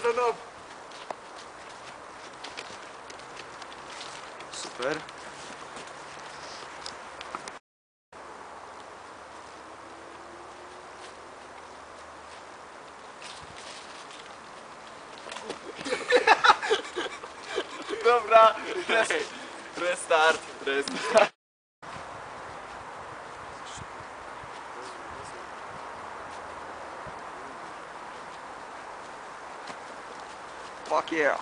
sezonowy. Super. Dobra, res, restart, restart. Fuck yeah.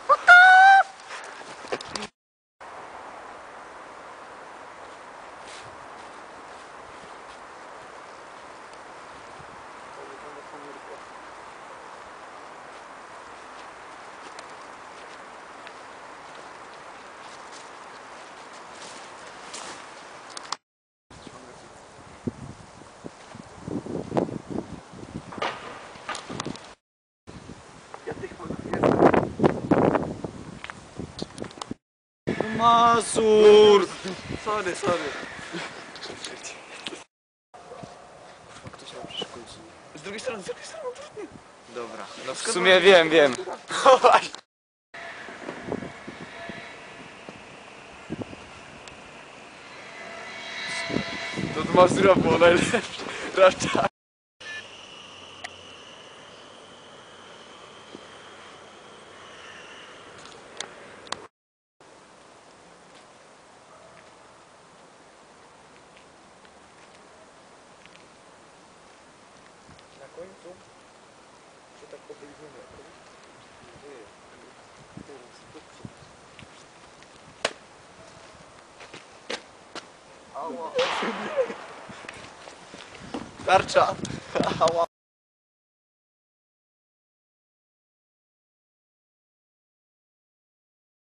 Mazur! Sorry, sorry. Ktoś ma przeszkodzić. Z drugiej strony, z drugiej strony. Dobra. No w sumie wiem, wiem. To to masz zrobiło najlepsze. Raczej. Põe tu. Deixa eu tacar o peito no meu.